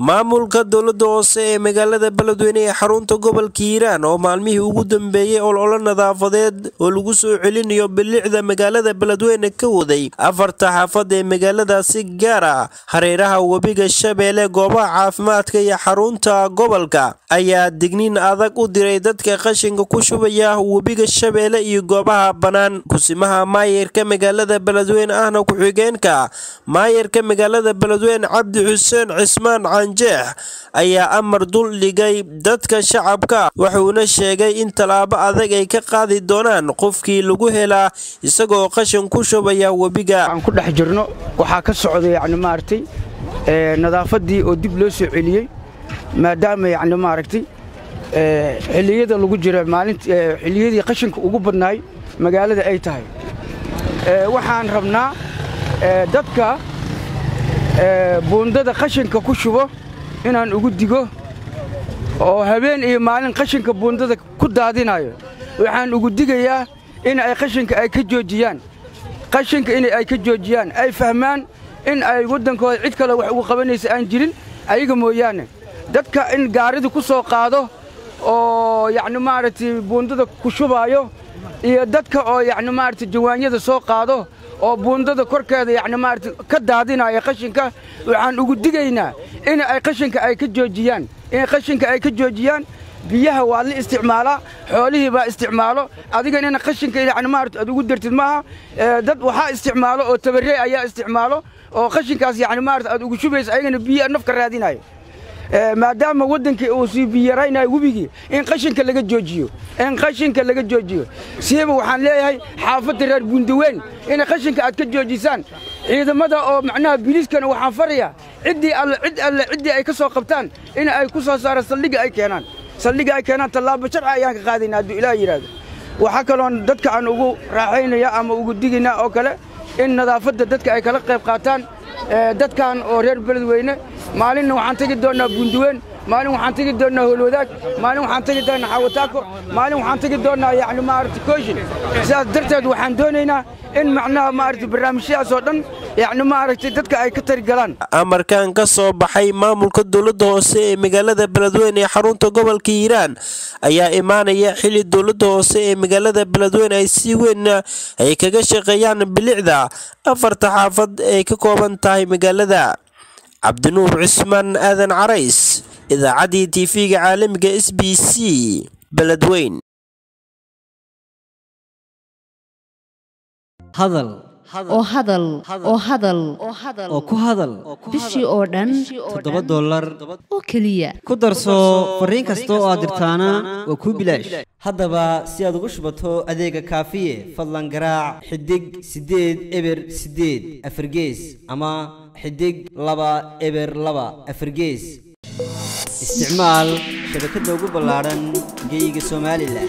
maamulka dowladda hoose ee magaalada beledweyne ee xarunta gobolka hiiraan oo maalmihii ugu dambeeyey ololo nadaafadeed oo lagu soo celinayo bilicda magaalada beledweyne ka waday afarta xaafad ee magaaladaasi gaar ah. Hareeraha webiga shabeelle goobaha caafimaadka iyo xarunta gobolka ayaa digniin adag u diray dadka qashinka ku shubaya webiga shabeelle iyo goobaha bannaan. Kusimaha maayirka magaalada beledweyne ahna ku-xigeenka maayirka magaalada beledweyne cabdi xuseen cismaan canjeex ayaa amar dul dhigay dadka shacabka wuxuuna sheegay in tallaabo adag ay ka qaadi doonaan qofkii lagu helaa isagoo qashin ku shubaya webiga. Aan ku dhex jirno waxaa ka socda yacni maaragtay nadaafaddii oo dib loo soo celiyey maadaama yacni maaragtay xilliyada lagu jiro maalinta xilliyadii qashinka ugu badnaay magaalada ay tahay. Waxaan rabnaa dadka buundada qashinka ku shubo inaan ugu digo oo habeen iyo maalin qashinka buundada ku daadinayo waxaan ugu digayaa in ay qashinka ay ka joojiyaan. Qashinka in ay ka joojiyaan. Ay fahmaan in ay waddankooda cid kale wax ugu qabanaysa aan jirin ayaga mooyaane. Dadka in gaarida ku soo qaado oo yacni maaragtay buundada ku shubaayo iyo dadka oo yacni maaragtay jawaanyada soo qaado oo buundada korkeeda yacni maaragtay ka daadinaya qashinka waxaan ugu digaynaa in ay qashinka ay ka joojiyaan in qashinka ay ka joojiyaan. Biyaha waa la isticmaalaa xoolihii baa isticmaalo. Adigan ina qashinka yacni maaragtay aad ugu dartid maaha dad waxaa isticmaalo oo tabarrey ayaa isticmaalo oo qashinkaas yacni maaragtay aad ugu shubaysa ayagana biyo nafka raadinayo maadaama waddankii uu sii biyaraynayo webigii in qashinka laga joojiyo in qashinka laga joojiyo. Siiba waxaan leeyahay xaafadda reer buundaweyn in qashinka aad ka joojisaan ciidamada oo macnaha biliiskana waxaan farayaa ciddii alle cid alle ciddii ay ka soo qabtaan in ay ku soo saaraan saldhigga ay keenaan. Saldhigga ay keenaan tallaabo sharci ayaan ka qaadaynaa hadduu ilaah yidhaahdo. Waxaa kaloon dadka aan ugu raaxaynaya ama ugu digaynaa oo kale in nadaafadda dadka ay kala qayb qaataan. Dadkan oo reer beledweyne maalinna waxaan tegi doonnaa buunduweyn maalin waxaan tegi doonnaa howlwadaag. Maalin waxaan tegi doonnaa xawataako maalin waxaan tegi doonnaa yacni maaragtay kooshin sidaas darteed waxaan doonaynaa in macnaha maaragtay barnaamijyadaas oo dhan yacni maaragtay dadka ay ka tari galaan amarkan ka soo baxay maamulka dowladda hoose ee magaalada beledweyne ee xarunta gobolka hiiraan ayaa imaanaya xili dowladda hoose ee magaalada beledweyne ay si weyn ay kaga shaqeeyaan bilicda afarta xaafad ay ka kooban tahay magaalada cabdinuur cismaan aadan carays idaacaddii tv-ga caalamiga s b c beledweyn oo hadal. Oo hadal. Oo ku hadal. Bishii oo dhan toddoba dollar. Oo keliya. Ku darso fariin kasta oo aad dirtaana waa kuu bilaash. Haddaba si aad ugu shubato adeega kaafiye fadlan garaac xidig siddeed eber siddeed afargees ama xidig laba eber laba afargees isticmaal shabakadda ugu ballaadhan geyga somalilan